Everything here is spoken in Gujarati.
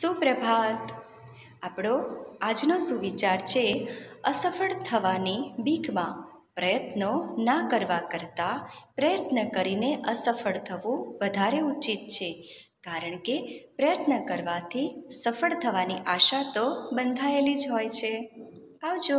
સુપ્રભાત. આપણો આજનો સુવિચાર છે અસફળ થવાની બીકમાં. પ્રયત્નો ના કરવા કરતાં પ્રયત્ન કરીને અસફળ થવું વધારે ઉચિત છે. કારણ કે પ્રયત્ન કરવાથી સફળ થવાની આશા તો બંધાયેલી જ હોય છે. આવજો.